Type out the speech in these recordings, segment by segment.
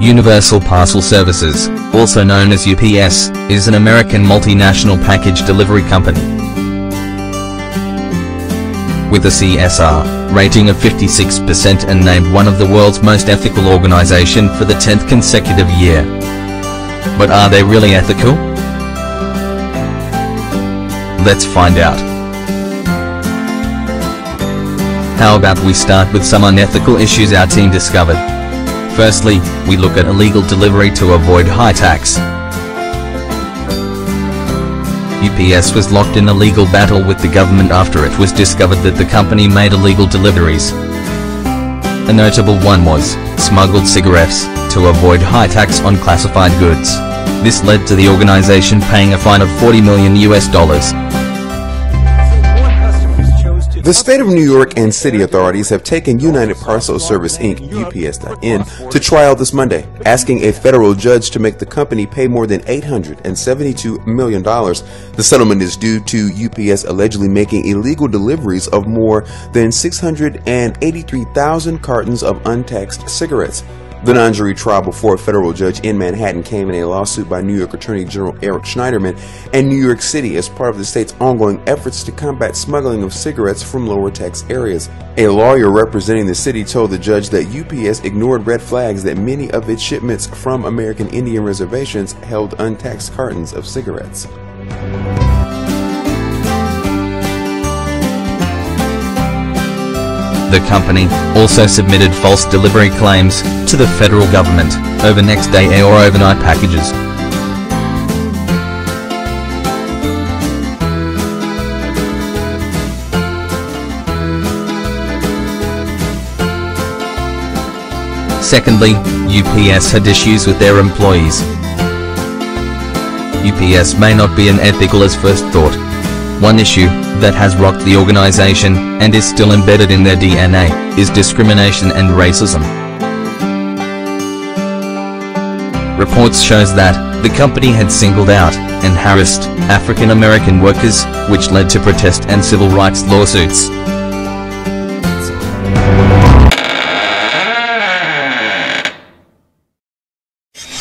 Universal Parcel Services, also known as UPS, is an American multinational package delivery company. With a CSR rating of 56% and named one of the world's most ethical organization for the 10th consecutive year. But are they really ethical? Let's find out. How about we start with some unethical issues our team discovered. Firstly, we look at illegal delivery to avoid high tax. UPS was locked in a legal battle with the government after it was discovered that the company made illegal deliveries. A notable one was smuggled cigarettes to avoid high tax on classified goods. This led to the organization paying a fine of 40 million US dollars. The state of New York and city authorities have taken United Parcel Service Inc. UPS.N to trial this Monday, asking a federal judge to make the company pay more than $872 million. The settlement is due to UPS allegedly making illegal deliveries of more than 683,000 cartons of untaxed cigarettes. The non-jury trial before a federal judge in Manhattan came in a lawsuit by New York Attorney General Eric Schneiderman and New York City as part of the state's ongoing efforts to combat smuggling of cigarettes from lower tax areas. A lawyer representing the city told the judge that UPS ignored red flags that many of its shipments from American Indian reservations held untaxed cartons of cigarettes. The company also submitted false delivery claims to the federal government over next day or overnight packages. Secondly, UPS had issues with their employees. UPS may not be as ethical as first thought. One issue that has rocked the organization and is still embedded in their DNA is discrimination and racism. Reports shows that the company had singled out and harassed African American workers, which led to protest and civil rights lawsuits.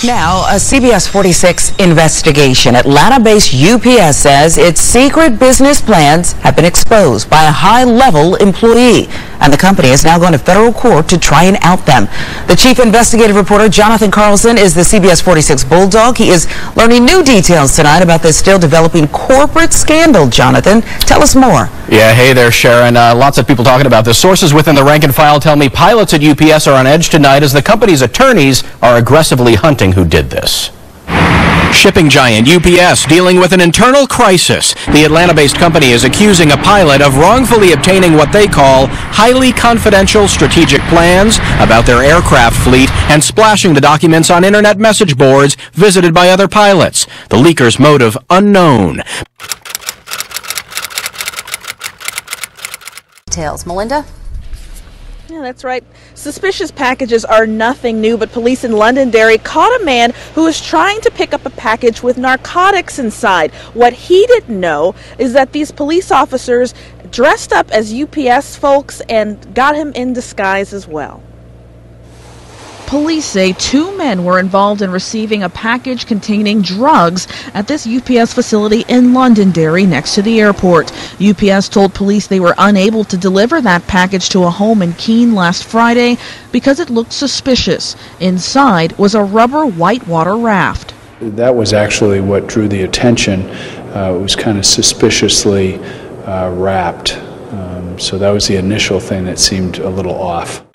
Now, a CBS 46 investigation. Atlanta-based UPS says its secret business plans have been exposed by a high-level employee, and the company is now going to federal court to try and out them. The chief investigative reporter, Jonathan Carlson, is the CBS 46 Bulldog. He is learning new details tonight about this still developing corporate scandal. Jonathan, tell us more. Yeah, hey there, Sharon. Uh, lots of people talking about this. Sources within the rank and file tell me pilots at UPS are on edge tonight as the company's attorneys are aggressively hunting who did this. Shipping giant UPS dealing with an internal crisis. The Atlanta-based company is accusing a pilot of wrongfully obtaining what they call highly confidential strategic plans about their aircraft fleet and splashing the documents on internet message boards visited by other pilots. The leaker's motive unknown. Details. Melinda? Yeah, that's right. Suspicious packages are nothing new, but police in Londonderry caught a man who was trying to pick up a package with narcotics inside. What he didn't know is that these police officers dressed up as UPS folks and got him in disguise as well. Police say two men were involved in receiving a package containing drugs at this UPS facility in Londonderry next to the airport. UPS told police they were unable to deliver that package to a home in Keene last Friday because it looked suspicious. Inside was a rubber whitewater raft. That was actually what drew the attention. Uh, it was kind of suspiciously uh, wrapped. Um, so that was the initial thing that seemed a little off.